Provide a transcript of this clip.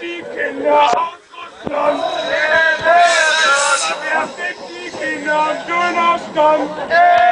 die Kinder aus Russland? Wer fickt die Kinder am Dönerstand?